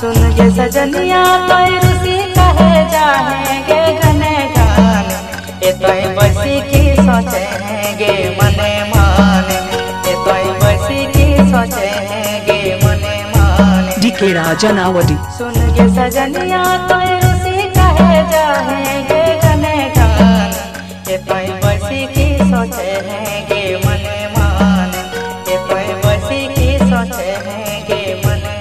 सुन के सजनिया तय से कहे जाएँगे घने घान इतने बसी की सोचेंगे मने माने। इतने बसी की सोचेंगे मने माने। डीके राजा नावडी सुन के सजनिया तय से कहे जाएँगे घने घान इतने बसी की सोचेंगे मने माने। इतने बसी की सोचेंगे मने